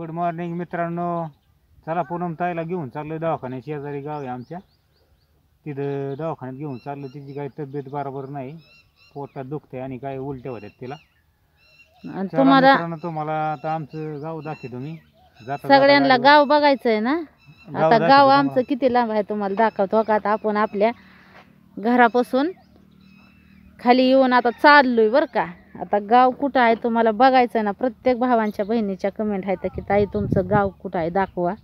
Good morning मित्रांनो. चला पूनम ताईला घेऊन चाललोय दवाखान्यात. शेजारी गाव आहे आमच्या. तिथं दवाखान्यात घेऊन चाललो तिची काही तब्येत बरोबर नाही. पोटात दुखते आणि काय उलट्या होत्यात तिला. आणि चला तुम्हाला मित्रांनो तुम्हाला आता आमचं गाव दाखवतो मी. जाता जाता सगळ्यांना गाडीवर- गाव बघायचंय ना? गाव आता दाखवतो गाव तुम्हाला. आमचं किती लांब आहे तुम्हाला दाखवतो. का आता आपण आपल्या घरापासून खाली येऊन आता चाललोय बरं का. आता गाव कुठं आहे तुम्हाला बघायचं आहे ना प्रत्येक भावांच्या बहिणीच्या कमेंट आहेत की ताई तुमचं गाव कुठं आहे? दाखवा.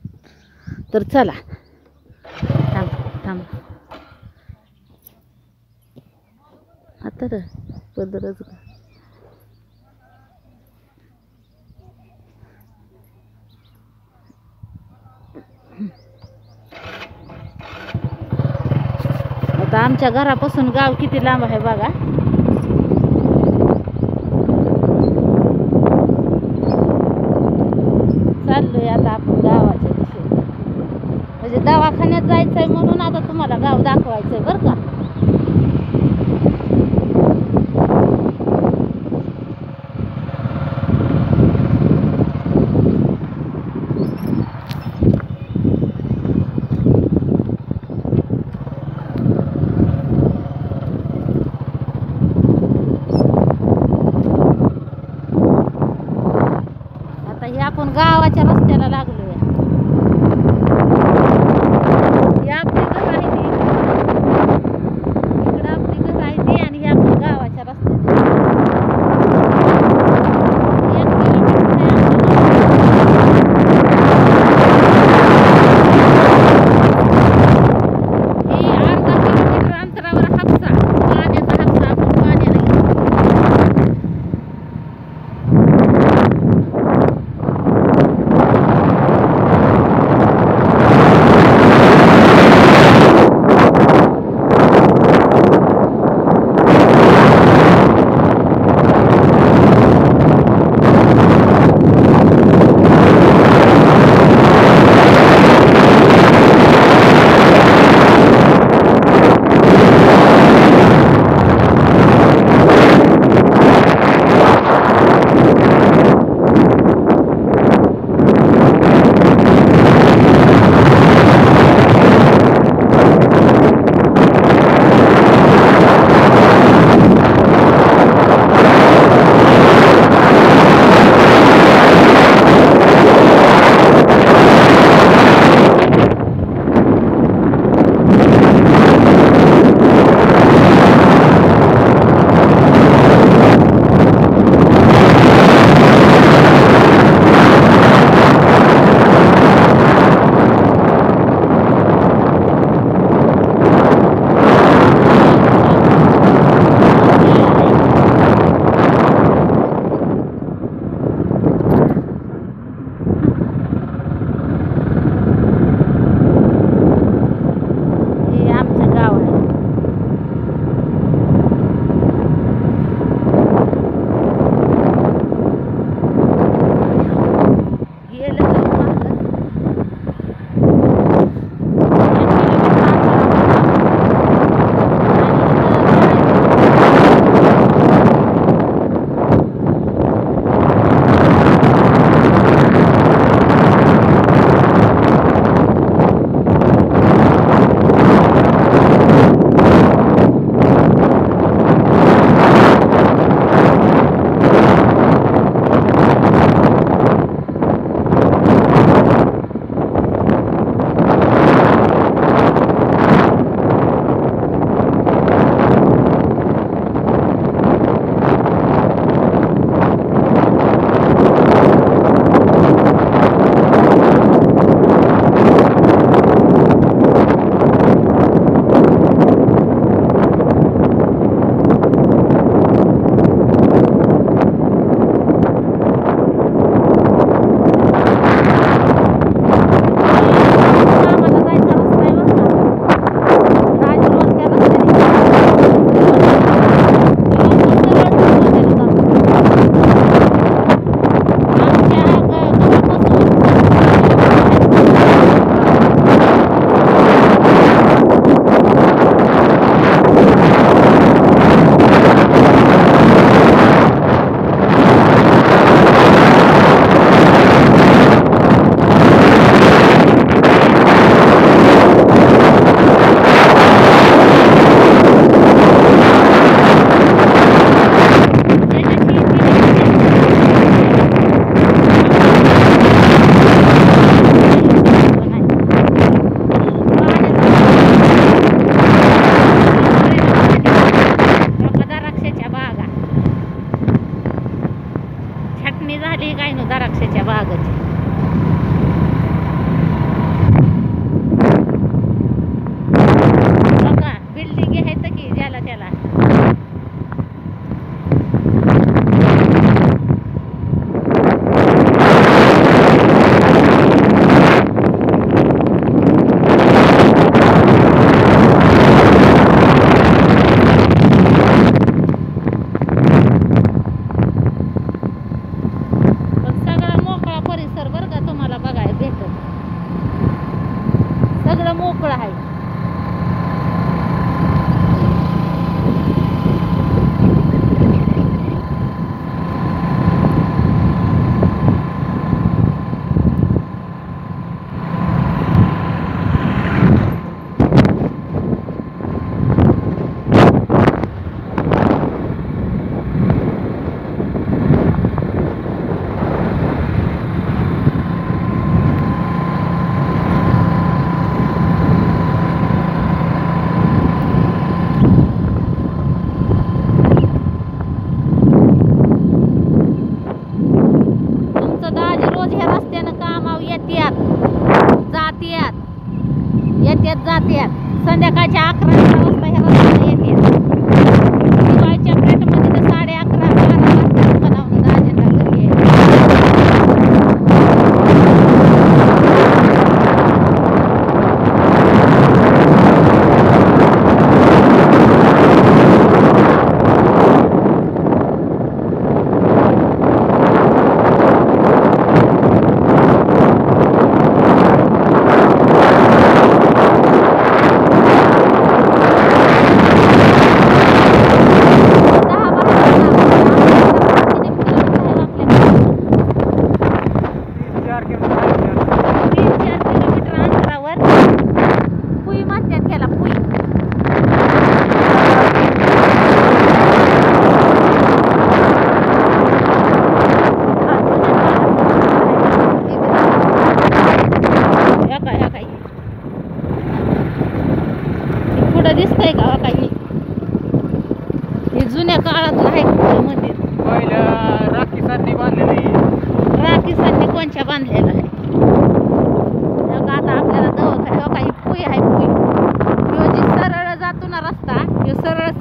तर चला. थांब थांब. आता पदरच आता आमच्या घरापासून गाव किती लांब आहे बघा चाललोय आता आपण गावाच्या दिशेने म्हणजे दवाखान्यात जायचंय म्हणून आता तुम्हाला गाव दाखवायचंय बरं का.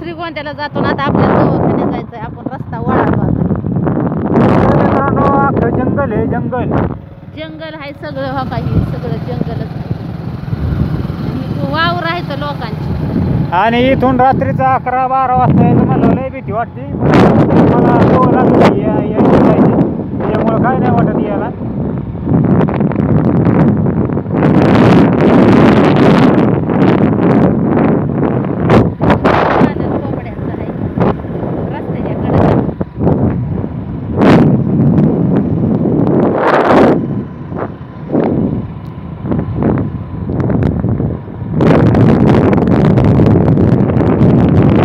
श्रीगोंद्याला जातो ना आता आपल्या दवाखान्यात जायचंय आपण रस्ता वळालो आता जंगल आहे जंगल. जंगल आहे सगळं हो काही सगळं जंगलच वावर आहे तर लोकांची. आणि इथून रात्रीचा अकरा बारा वाजता यायचं म्हणलं लय भीती वाटते. मला सवय लागली या- यायची जायची त्याच्यामुळं काय नाही वाटत यायला माझ्या कोंबड्यांचं आहे रस्त्याच्या कडेला.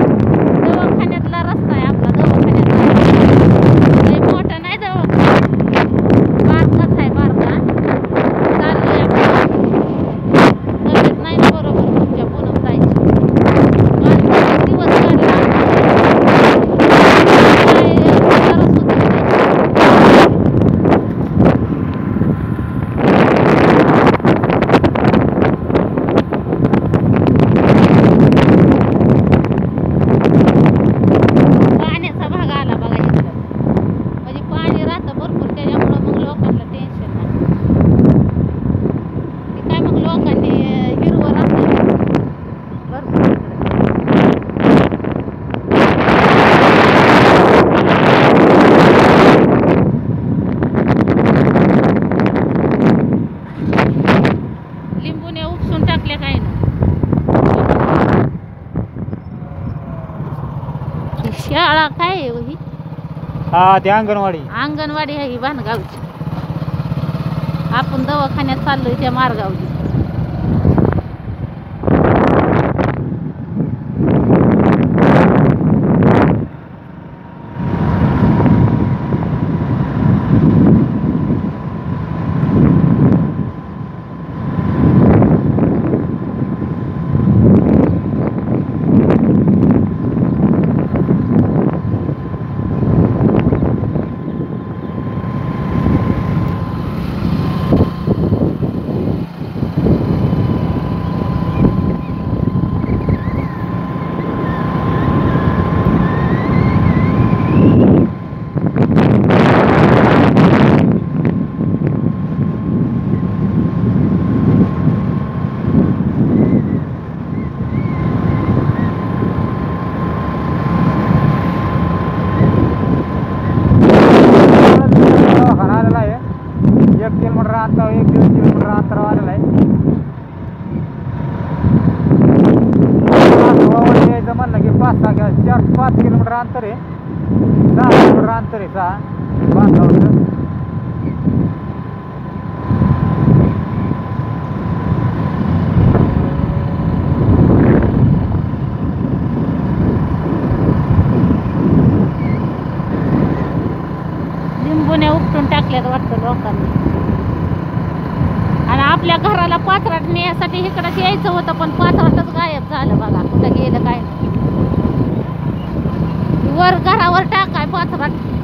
दवाखान्यातला रस्ता आहे आपला दवाखान्यातला लय मोठा नाही दवाखाना बारकाच आहे बारका चाललोय आपण तब्येत नाही ना बरोबर तुमच्या पूनम ताईची माझा दिवस काढला काय गरज होती नाही. पाण्याचा भाग आला बघा इकडं म्हणजे पाणी राहतं भरपूर त्याच्यामुळं मग लोकांना टेन्शन नाही ते काय मग लोकांनी अं, हिरवं राहतं भरपूर इकडं. लिंबूने उपसून टाकले काय ना ही शाळा काय आहे हो ही हा ते अंगणवाडी. अंगणवाडी आहे ही भानगावची आपण दवाखान्यात चाललोय त्या मार्गावली सहा अंतर आहे सहा लिंबूने उपटून टाकल्यात वाटतं लोकांनी. आणि आपल्या घराला पाचराट नेण्यासाठी इकडं यायचं होतं पण पाचराटच गायब झालं बघा. कुठं गेलं काय? वर घरावर टाकाय पाचराट